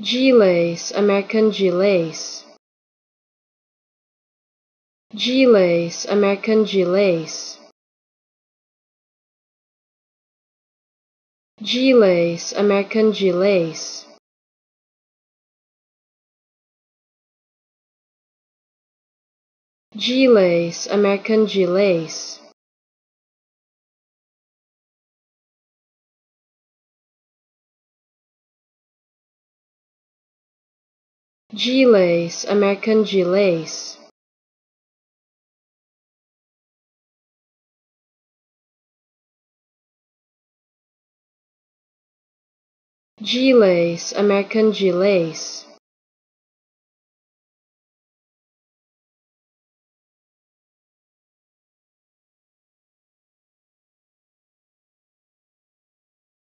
G-Lace, American G-Lace. G-Lace, American G-Lace. G-Lace, American G-Lace. G-Lace, American G-Lace. G-Lace, American G-Lace. G-Lace, American G-Lace.